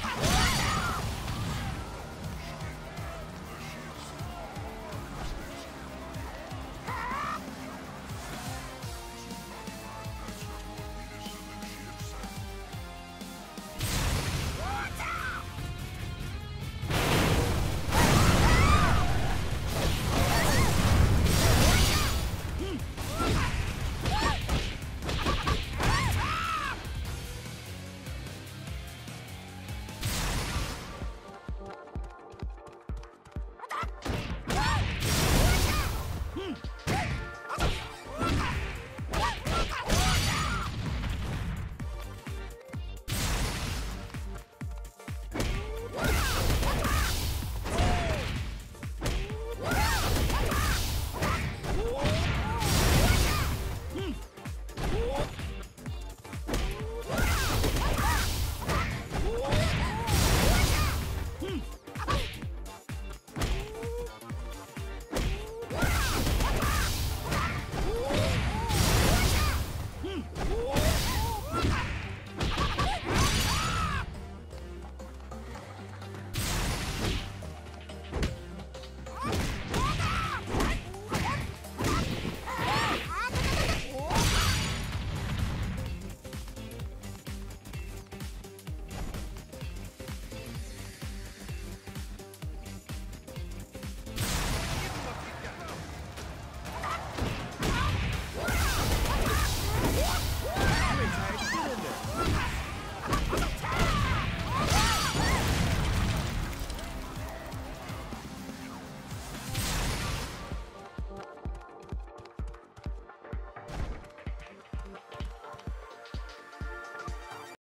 Ah!